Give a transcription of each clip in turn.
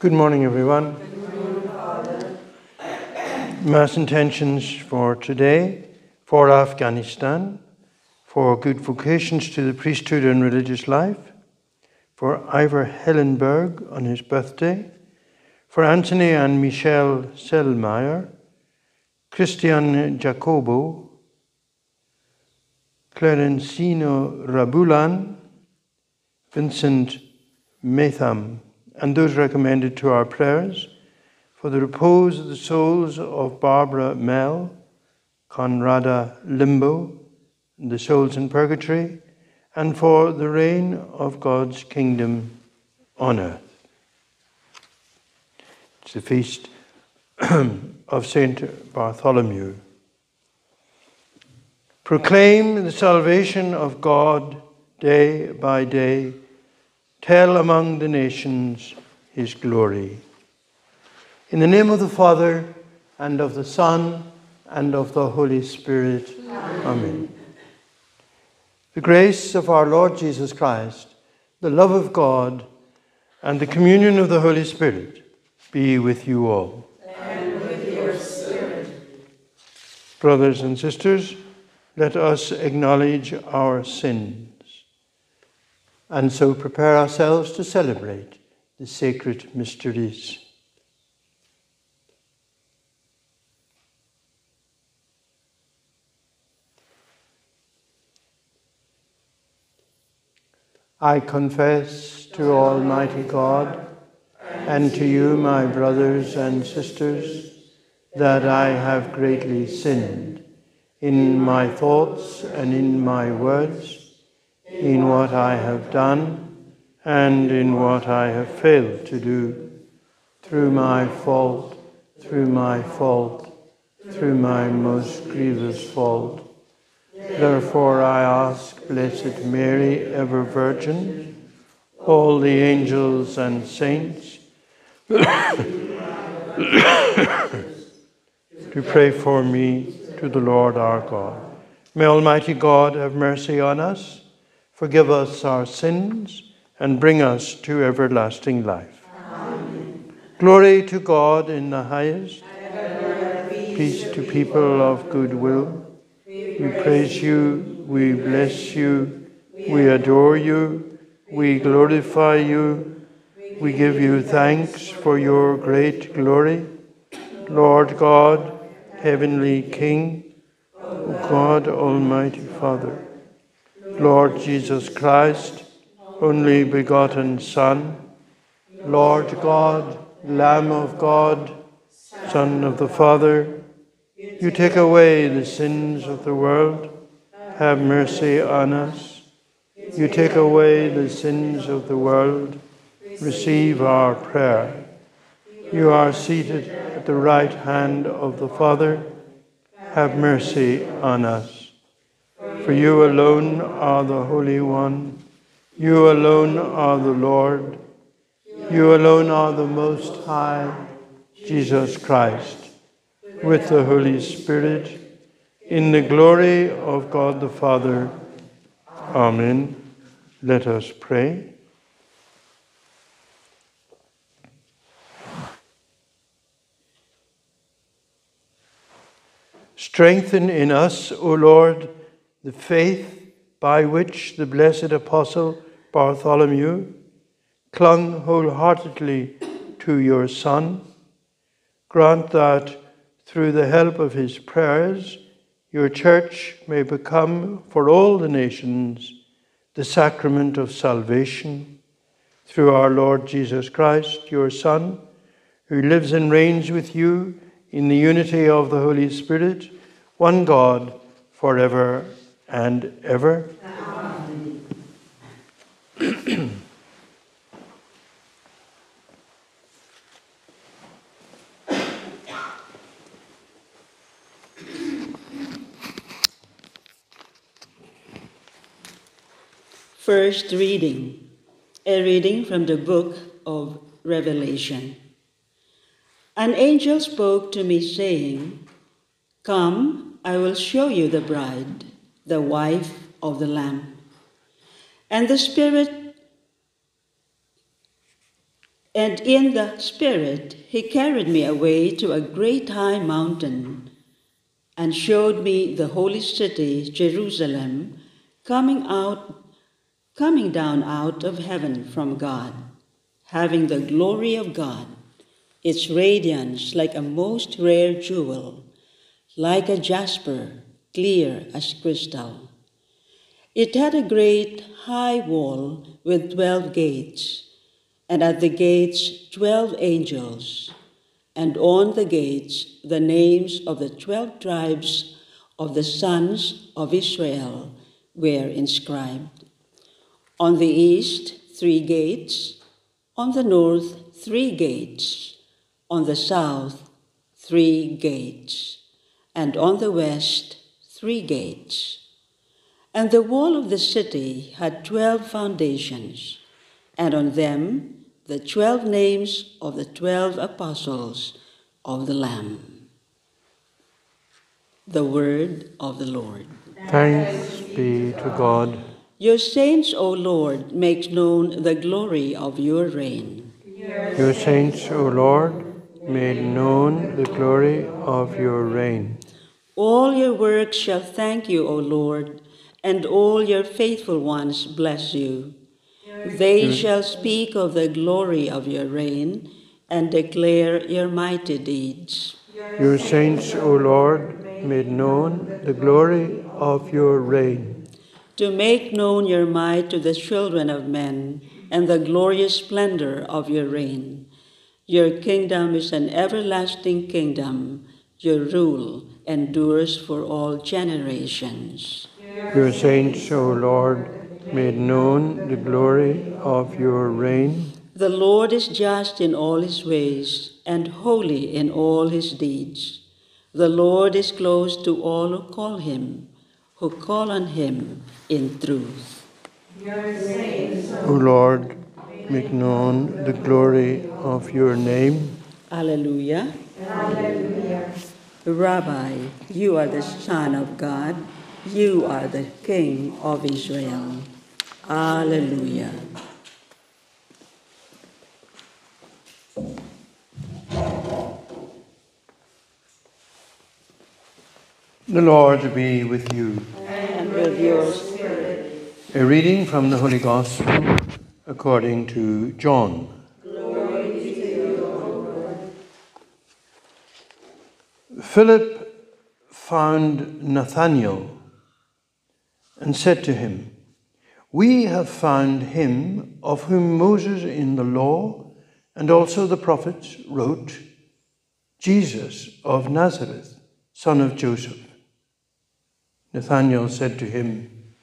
Good morning, everyone. Mass intentions for today, for Afghanistan, for good vocations to the priesthood and religious life, for Ivor Hellenberg on his birthday, for Anthony and Michelle Selmayr, Christian Jacobo, Clarencino Rabulan, Vincent Matham, and those recommended to our prayers for the repose of the souls of Barbara Mell, Conrada Limbo, the souls in purgatory, and for the reign of God's kingdom on earth. It's the feast of Saint Bartholomew. Proclaim the salvation of God day by day. Tell among the nations his glory. In the name of the Father, and of the Son, and of the Holy Spirit. Amen. Amen. The grace of our Lord Jesus Christ, the love of God, and the communion of the Holy Spirit be with you all. And with your spirit. Brothers and sisters, let us acknowledge our sins and so prepare ourselves to celebrate the sacred mysteries. I confess to Almighty God and to you, my brothers and sisters, that I have greatly sinned in my thoughts and in my words, in what I have done and in what I have failed to do, through my fault, through my fault, through my most grievous fault. Therefore I ask Blessed Mary, ever Virgin, all the angels and saints, to pray for me to the Lord our God. May Almighty God have mercy on us, forgive us our sins, and bring us to everlasting life. Amen. Glory to God in the highest, peace to people of good will. We praise you, we bless you, we adore you, we glorify you, we give you thanks for your great glory. Lord God, Heavenly King, O God, Almighty Father, Lord Jesus Christ, only begotten Son, Lord God, Lamb of God, Son of the Father, you take away the sins of the world. Have mercy on us. You take away the sins of the world. Receive our prayer. You are seated at the right hand of the Father. Have mercy on us. For you alone are the Holy One. You alone are the Lord. You alone are the Most High, Jesus Christ with the Holy Spirit, in the glory of God the Father. Amen. Let us pray. Strengthen in us, O Lord, the faith by which the blessed Apostle Bartholomew clung wholeheartedly to your Son. Grant that through the help of his prayers, your church may become for all the nations the sacrament of salvation. Through our Lord Jesus Christ, your Son, who lives and reigns with you in the unity of the Holy Spirit, one God, forever and ever. First reading, a reading from the book of Revelation. An angel spoke to me, saying, Come, I will show you the bride, the wife of the Lamb. And the Spirit And in the Spirit, he carried me away to a great high mountain and showed me the holy city, Jerusalem, coming out, coming down out of heaven from God, having the glory of God, its radiance like a most rare jewel, like a jasper, clear as crystal. It had a great high wall with twelve gates and at the gates twelve angels, and on the gates the names of the twelve tribes of the sons of Israel were inscribed. On the east, three gates, on the north, three gates, on the south, three gates, and on the west, three gates. And the wall of the city had twelve foundations, and on them the twelve names of the twelve apostles of the Lamb. The word of the Lord. Thanks be to God. Your saints, O Lord, make known the glory of your reign. Your saints, O Lord, made known the glory of your reign. All your works shall thank you, O Lord, and all your faithful ones bless you. They shall speak of the glory of your reign and declare your mighty deeds. Your saints, O Lord, made known the glory of your reign. To make known your might to the children of men and the glorious splendor of your reign. Your kingdom is an everlasting kingdom. Your rule endures for all generations. Your saints, O Lord, made known the glory of your reign. The Lord is just in all his ways and holy in all his deeds. The Lord is close to all who call him, who call on him in truth. O Lord, make known the glory of your name. Alleluia. Alleluia. Rabbi, you are the Son of God. You are the King of Israel. Alleluia. The Lord be with you. And with your spirit. A reading from the Holy Gospel according to John. Philip found Nathanael and said to him, We have found him of whom Moses in the law and also the prophets wrote, Jesus of Nazareth, son of Joseph. Nathanael said to him,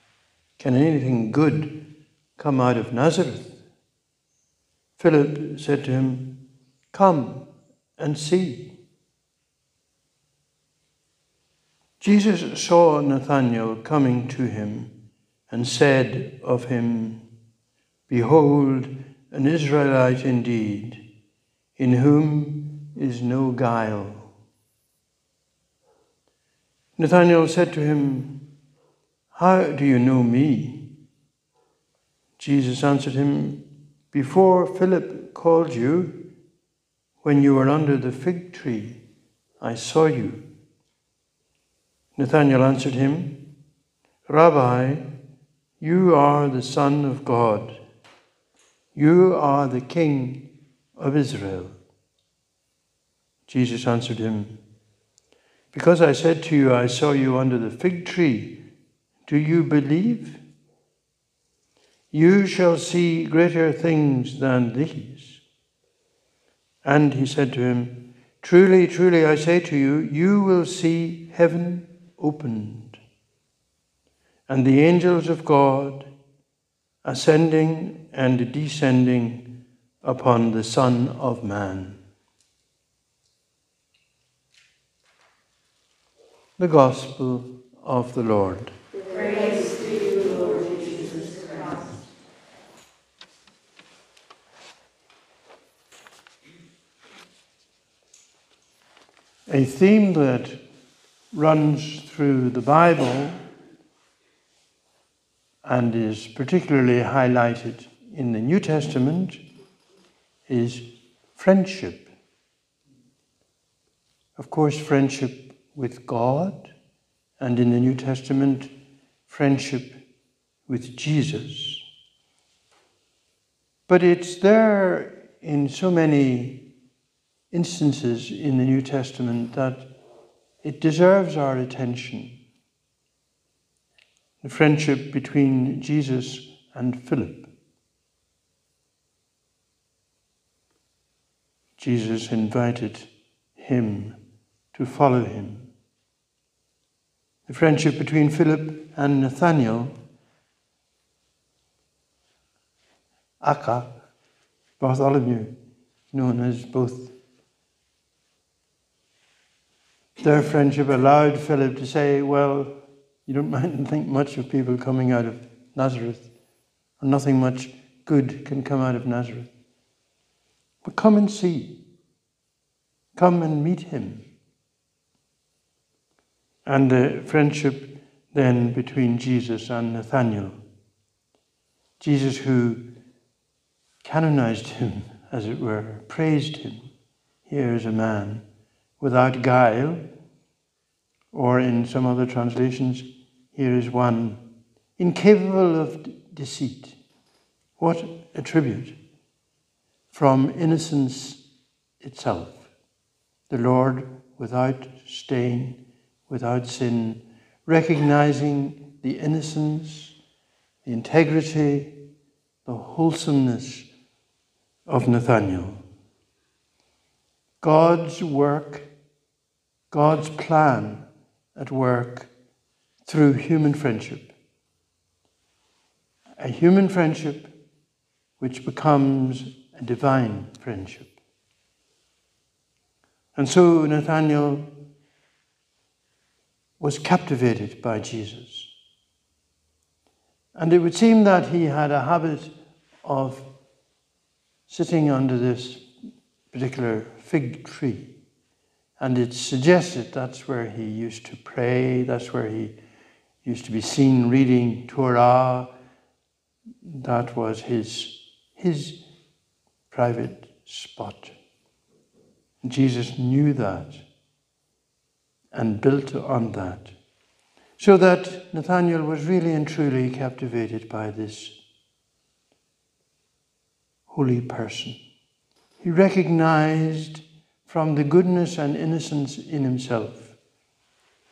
Can anything good come out of Nazareth? Philip said to him, Come and see. Jesus saw Nathanael coming to him and said of him, Behold, an Israelite indeed, in whom is no guile. Nathanael said to him, How do you know me? Jesus answered him, Before Philip called you, when you were under the fig tree, I saw you. Nathanael answered him, Rabbi, you are the Son of God. You are the King of Israel. Jesus answered him, Because I said to you, I saw you under the fig tree, do you believe? You shall see greater things than these. And he said to him, Truly, truly, I say to you, you will see heaven opened, and the angels of God ascending and descending upon the Son of Man. The Gospel of the Lord. Praise to you, Lord Jesus Christ. A theme that runs through the Bible and is particularly highlighted in the New Testament is friendship. Of course, friendship with God, and in the New Testament, friendship with Jesus. But it's there in so many instances in the New Testament that it deserves our attention. The friendship between Jesus and Philip. Jesus invited him to follow him. The friendship between Philip and Nathaniel, Aka, Bartholomew, known as both. Their friendship allowed Philip to say, Well, you don't mind think much of people coming out of Nazareth, and nothing much good can come out of Nazareth. But come and see. Come and meet him. And the friendship then between Jesus and Nathaniel. Jesus, who canonized him, as it were, praised him. Here is a man without guile, or in some other translations, here is one incapable of deceit. What a tribute from innocence itself. The Lord without stain, without sin, recognizing the innocence, the integrity, the wholesomeness of Nathaniel. God's work, God's plan at work through human friendship. A human friendship which becomes a divine friendship. And so Nathaniel was captivated by Jesus. And it would seem that he had a habit of sitting under this particular fig tree. And it suggested that's where he used to pray, that's where he used to be seen reading Torah. That was his, his private spot. Jesus knew that and built on that. So that Nathaniel was really and truly captivated by this holy person. He recognized from the goodness and innocence in himself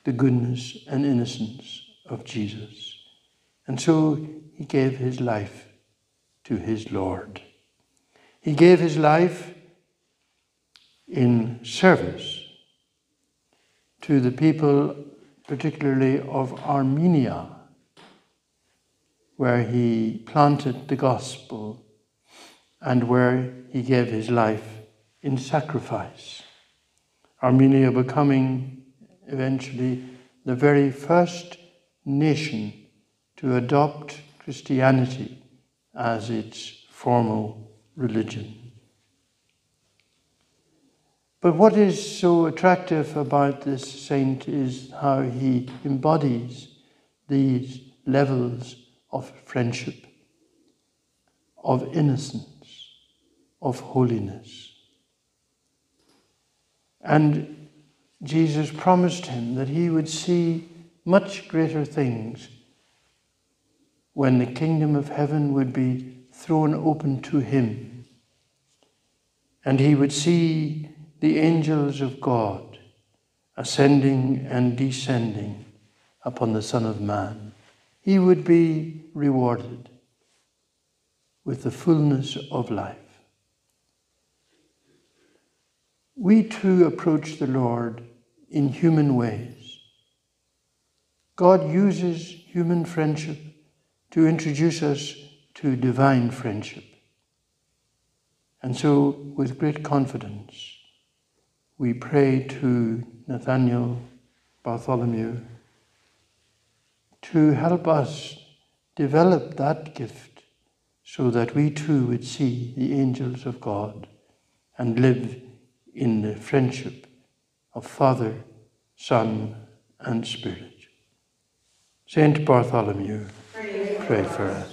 the goodness and innocence of Jesus. And so he gave his life to his Lord. He gave his life in service to the people, particularly of Armenia, where he planted the gospel and where he gave his life in sacrifice. Armenia becoming eventually the very first nation to adopt Christianity as its formal religion. But what is so attractive about this saint is how he embodies these levels of friendship, of innocence, of holiness. And Jesus promised him that he would see much greater things when the kingdom of heaven would be thrown open to him. And he would see the angels of God ascending and descending upon the Son of Man. He would be rewarded with the fullness of life. We too approach the Lord in human ways. God uses human friendship to introduce us to divine friendship. And so, with great confidence, we pray to Nathaniel Bartholomew to help us develop that gift so that we too would see the angels of God and live in the friendship of Father, Son, and Spirit. Saint Bartholomew, pray for us.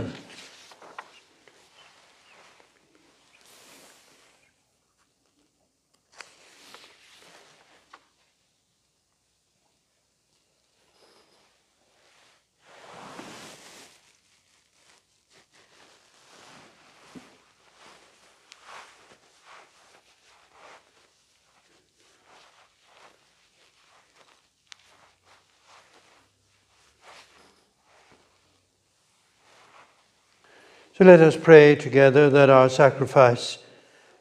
So let us pray together that our sacrifice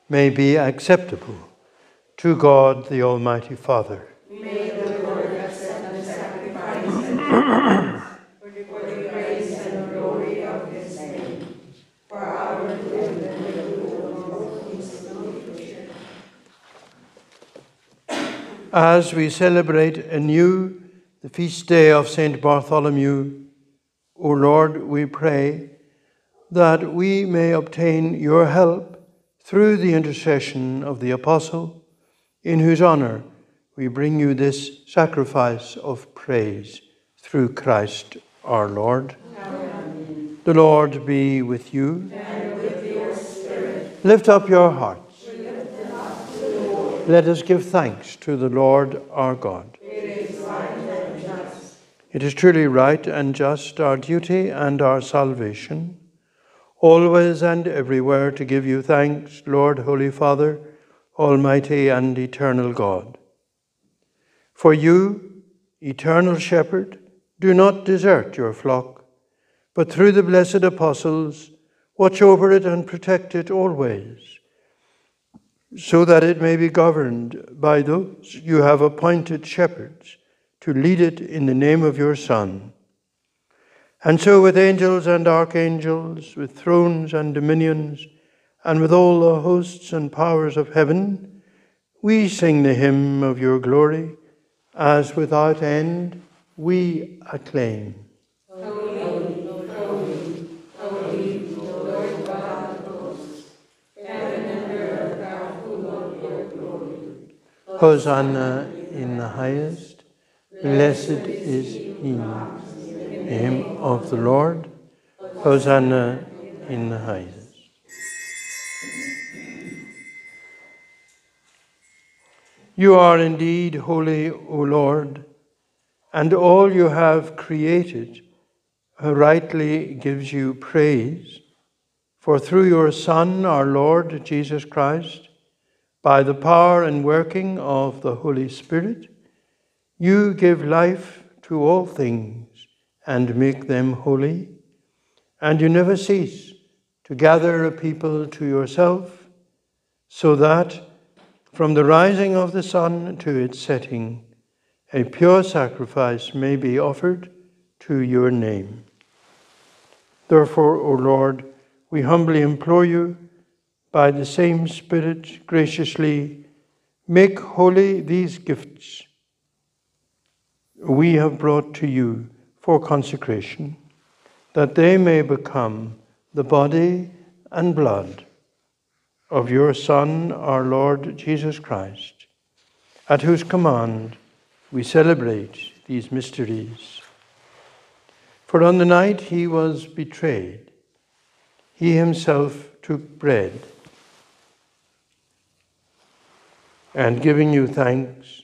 may be acceptable to God the Almighty Father. May the Lord accept the sacrifice the praise and glory of his name, for our and. As we celebrate anew the feast day of St. Bartholomew, O Lord, we pray that we may obtain your help through the intercession of the Apostle, in whose honor we bring you this sacrifice of praise through Christ our Lord. Amen. The Lord be with you. And with your spirit, Lift up your hearts. Let us give thanks to the Lord our God. it is right. It is truly right and just, our duty and our salvation, always and everywhere to give you thanks, Lord, Holy Father, Almighty and eternal God. For you, eternal Shepherd, do not desert your flock, but through the blessed apostles, watch over it and protect it always, so that it may be governed by those you have appointed shepherds to lead it in the name of your Son. And so, with angels and archangels, with thrones and dominions, and with all the hosts and powers of heaven, we sing the hymn of your glory, as without end we acclaim. Hosanna in the highest. Blessed is he. Name of the Lord. Hosanna in the highest. You are indeed holy, O Lord, and all you have created rightly gives you praise. For through your Son, our Lord Jesus Christ, by the power and working of the Holy Spirit, you give life to all things and make them holy, and you never cease to gather a people to yourself, so that from the rising of the sun to its setting, a pure sacrifice may be offered to your name. Therefore, O Lord, we humbly implore you, by the same Spirit, graciously Make holy these gifts we have brought to you for consecration, that they may become the body and blood of your Son, our Lord Jesus Christ, at whose command we celebrate these mysteries. For on the night he was betrayed, he himself took bread, and giving you thanks,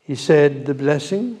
he said the blessing,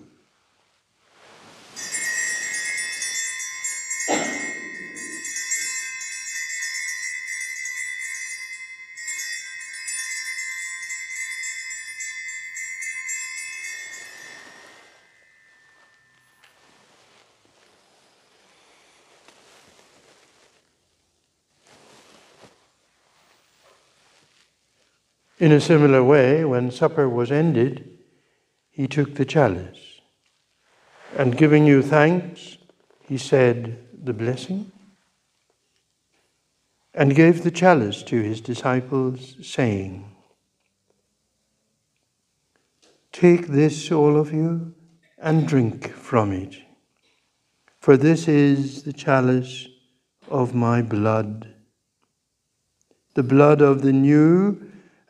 In a similar way, when supper was ended, he took the chalice, and giving you thanks, he said the blessing, and gave the chalice to his disciples, saying, Take this, all of you, and drink from it, for this is the chalice of my blood, the blood of the new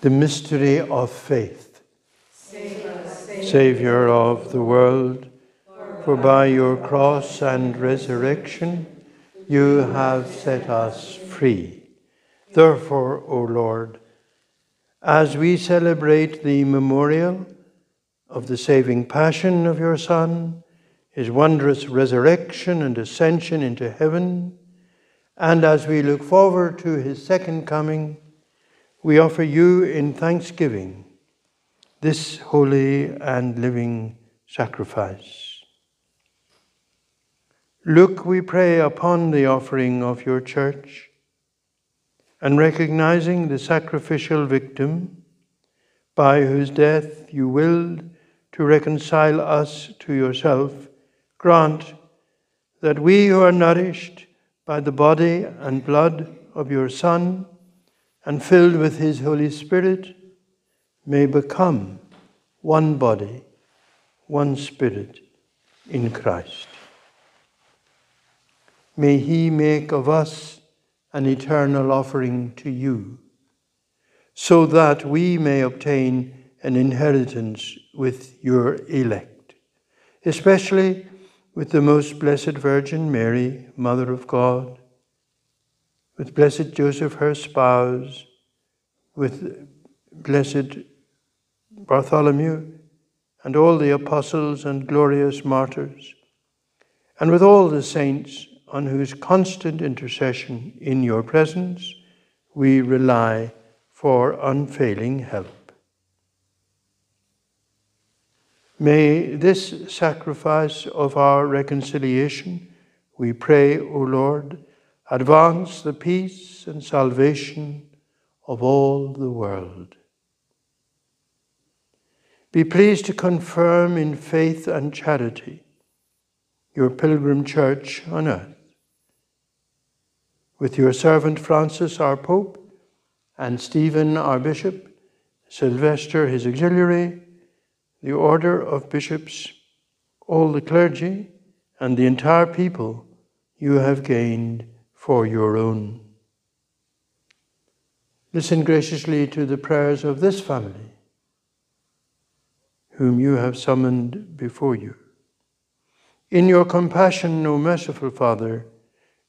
The mystery of faith. Savior of the world, for by your cross and resurrection you have set us free. Therefore, O Lord, as we celebrate the memorial of the saving passion of your Son, his wondrous resurrection and ascension into heaven, and as we look forward to his second coming, we offer you in thanksgiving this holy and living sacrifice. Look, we pray, upon the offering of your church, and recognizing the sacrificial victim by whose death you willed to reconcile us to yourself, grant that we who are nourished by the body and blood of your Son, and filled with His Holy Spirit, may become one body, one Spirit in Christ. May He make of us an eternal offering to you, so that we may obtain an inheritance with your elect, especially with the most blessed Virgin Mary, Mother of God with blessed Joseph, her spouse, with blessed Bartholomew, and all the apostles and glorious martyrs, and with all the saints on whose constant intercession in your presence we rely for unfailing help. May this sacrifice of our reconciliation, we pray, O Lord, advance the peace and salvation of all the world. Be pleased to confirm in faith and charity your pilgrim church on earth. With your servant Francis, our Pope, and Stephen, our Bishop, Sylvester, his auxiliary, the order of bishops, all the clergy, and the entire people you have gained for your own. Listen graciously to the prayers of this family, whom you have summoned before you. In your compassion, O merciful Father,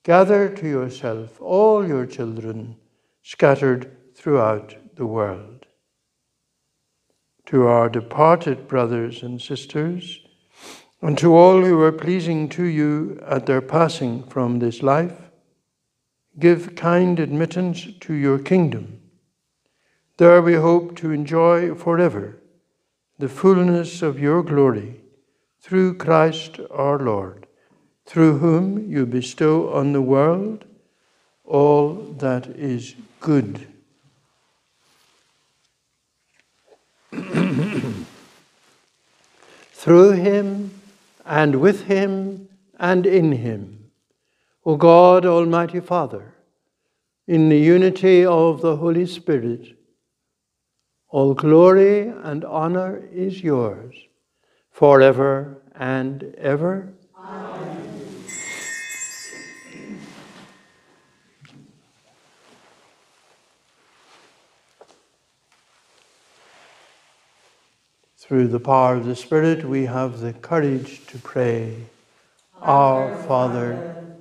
gather to yourself all your children scattered throughout the world. To our departed brothers and sisters, and to all who are pleasing to you at their passing from this life, give kind admittance to your kingdom. There we hope to enjoy forever the fullness of your glory through Christ our Lord, through whom you bestow on the world all that is good. through him and with him and in him, O God, Almighty Father, in the unity of the Holy Spirit, all glory and honor is yours forever and ever. Amen. Through the power of the Spirit, we have the courage to pray. Our Father,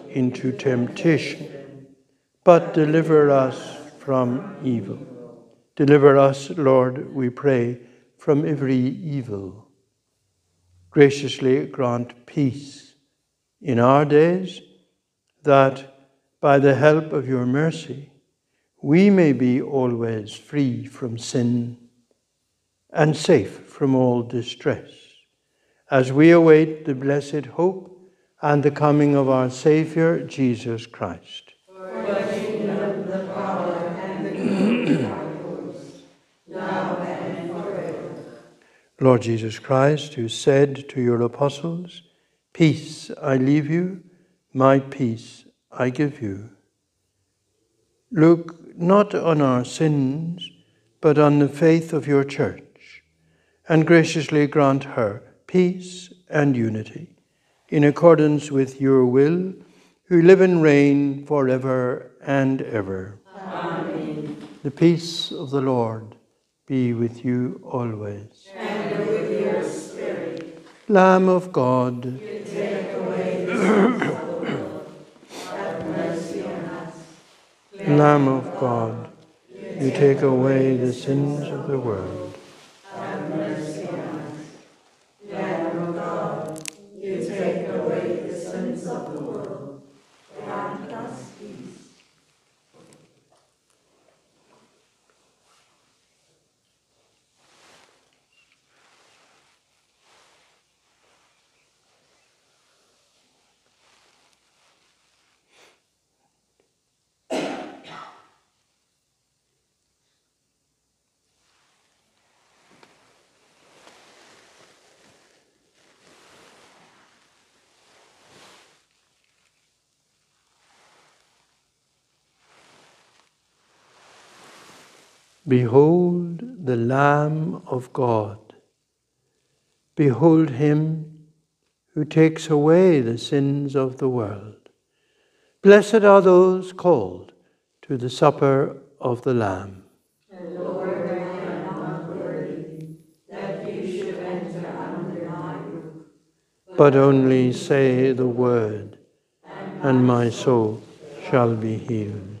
into temptation, but deliver us from evil. Deliver us, Lord, we pray, from every evil graciously grant peace in our days, that by the help of your mercy we may be always free from sin and safe from all distress, as we await the blessed hope and the coming of our Saviour Jesus Christ. Lord Jesus Christ, who said to your apostles, Peace I leave you, my peace I give you. Look not on our sins, but on the faith of your church, and graciously grant her peace and unity, in accordance with your will, who live and reign forever and ever. Amen. The peace of the Lord be with you always. And with your spirit. Lamb of God, you take away the sins of the world. Have mercy on us. Lamb of God, you take away the sins of the world. Have mercy on us. Lamb of God, you take away the sins of the world. Grant us peace. Behold the Lamb of God. Behold him who takes away the sins of the world. Blessed are those called to the supper of the Lamb. But only say the word, and my soul shall be healed.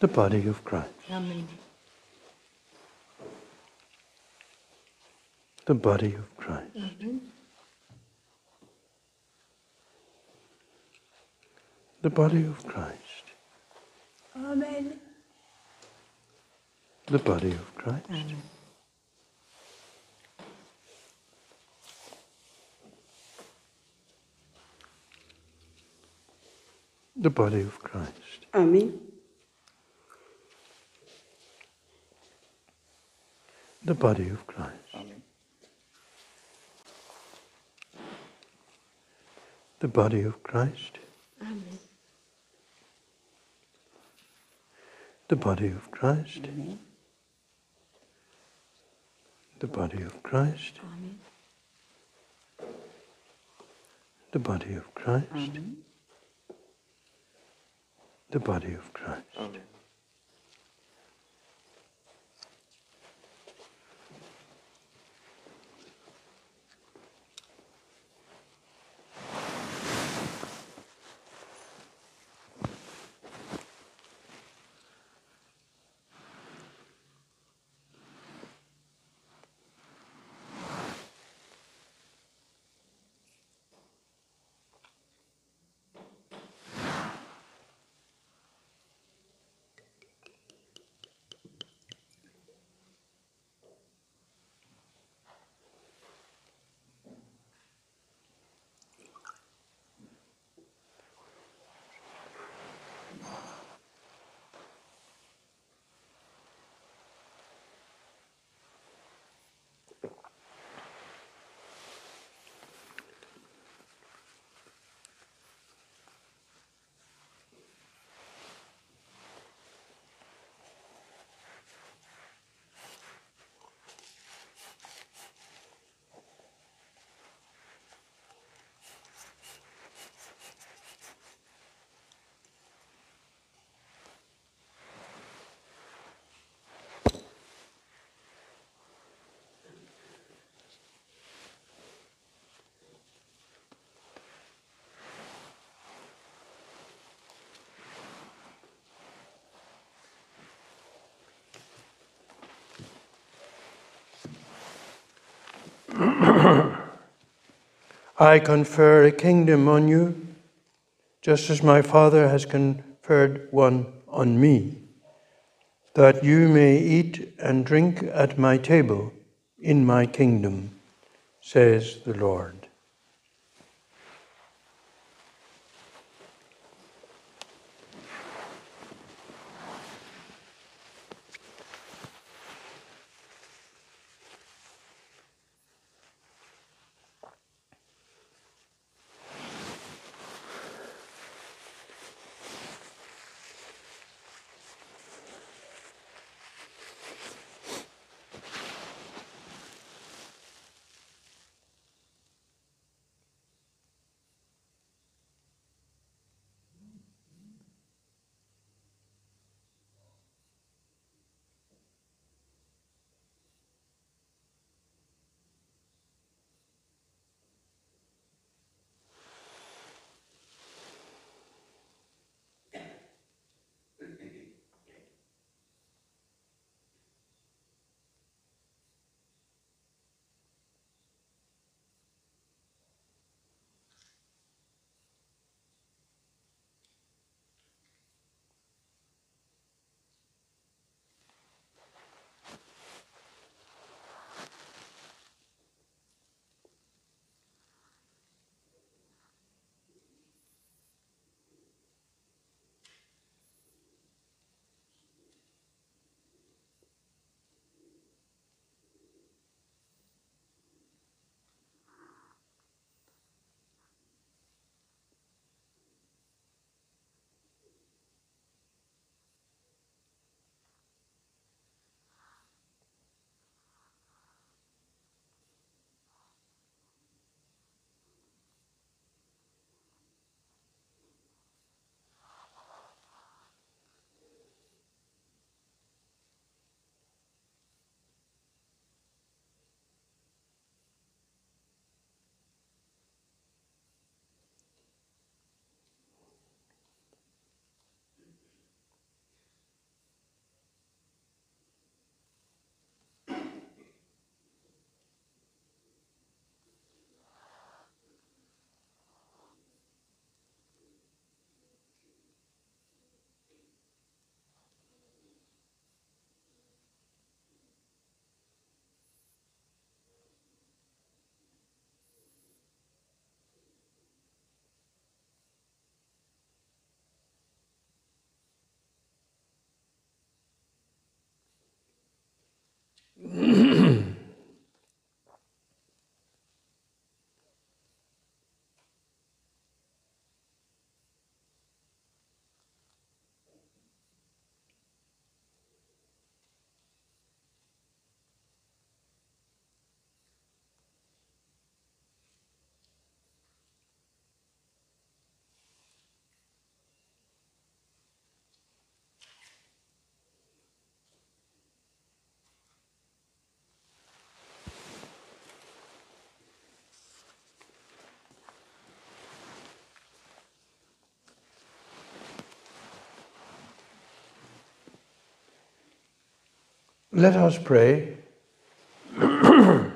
the body of Christ. Amen. The body of Christ. Amen. The body of Christ. Amen. The body of Christ. Amen. The body of Christ. Amen. The body of Christ. Amen. The body of Christ. Amen. The body of Christ. Amen. The body of Christ. Amen. The body of Christ. Amen. The body of Christ. I confer a kingdom on you, just as my Father has conferred one on me, that you may eat and drink at my table in my kingdom, says the Lord. Let us pray.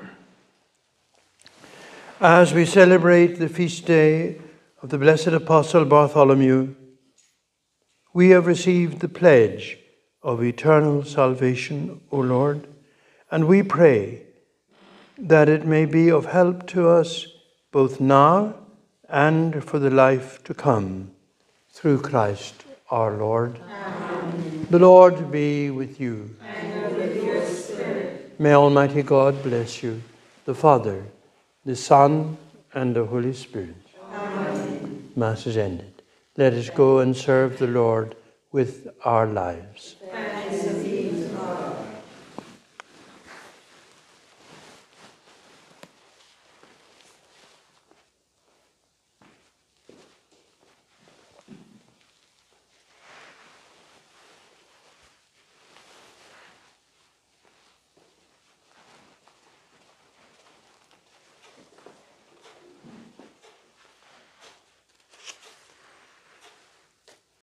As we celebrate the feast day of the blessed Apostle Bartholomew, we have received the pledge of eternal salvation, O Lord, and we pray that it may be of help to us both now and for the life to come, through Christ our Lord. Amen. The Lord be with you. And with your spirit. May Almighty God bless you, the Father, the Son, and the Holy Spirit. Amen. Mass is ended. Let us go and serve the Lord with our lives.